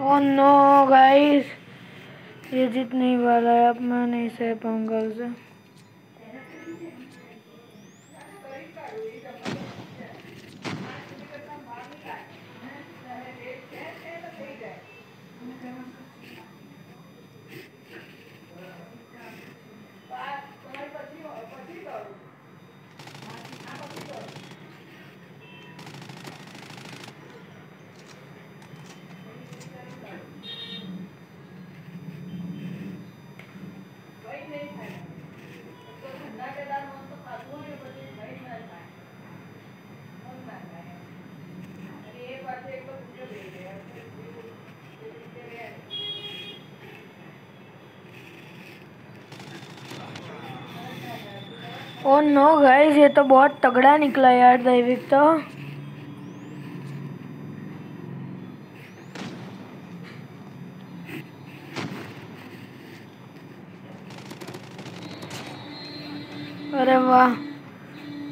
Oh no guys ये जीत नहीं वाला है अब मैं नहीं सह पाऊँगा उसे। ओ नो गाइस ये तो बहुत तगड़ा निकला यार दैविक तो। अरे वाह,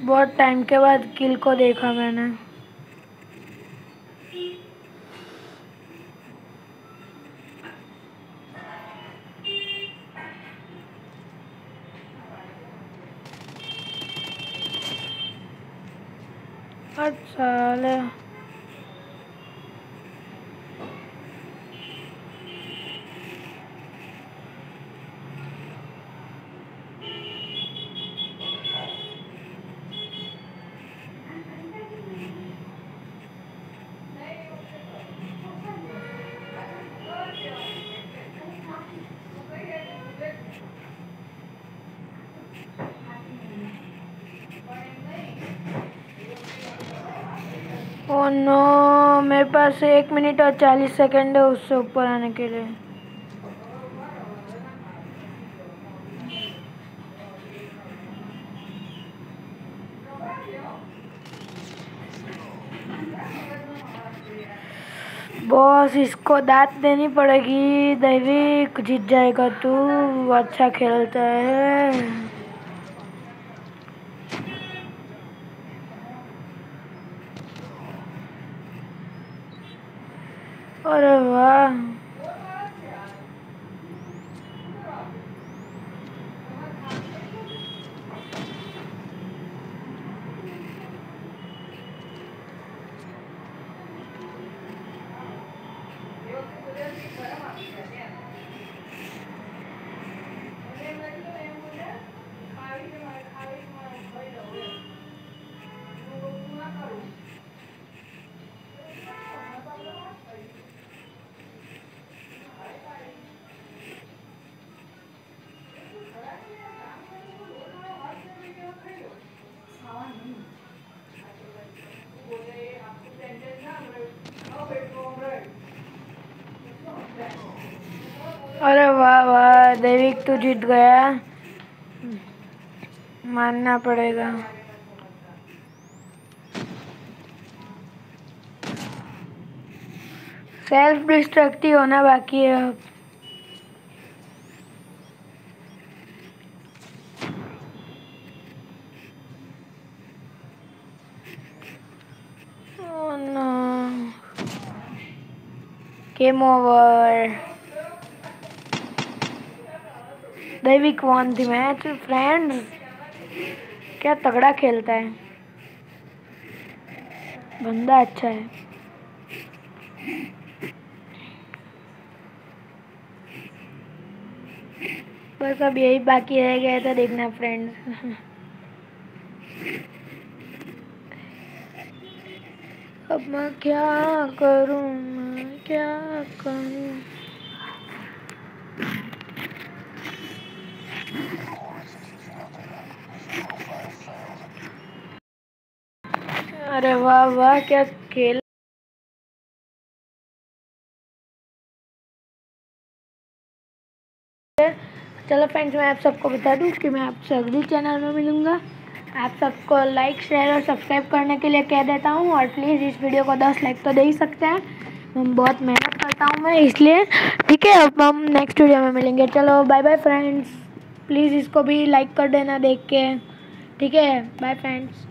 बहुत टाइम के बाद किल को देखा मैंने। अच्छा ओ नो मेरे पास एक मिनट और चालीस सेकंड है उससे ऊपर आने के लिए। बॉस, इसको दांत देनी पड़ेगी। दैविक जीत जाएगा तू। अच्छा खेलता है। अरे वाह अरे वाह वाह देविक तू जीत गया मानना पड़ेगा सेल्फ डिस्ट्रक्टिव होना बाकी है अब Oh. Game over. Daivik won the match friends क्या तगड़ा खेलता है? बंदा अच्छा है। बस अब यही बाकी रह गया था देखना फ्रेंड्स अब मैं क्या करूँ? मैं क्या करूँ? अरे वाह वाह, क्या खेल चलो फ्रेंड्स मैं आप सबको बता दूँ कि मैं आपसे अगली चैनल में मिलूँगा। आप सबको लाइक शेयर और सब्सक्राइब करने के लिए कह देता हूँ और प्लीज़ इस वीडियो को दस लाइक तो दे ही सकते हैं। हम बहुत मेहनत करता हूँ मैं इसलिए, ठीक है? अब हम नेक्स्ट वीडियो में मिलेंगे। चलो बाय बाय फ्रेंड्स प्लीज़ इसको भी लाइक कर देना देख के, ठीक है? Bye friends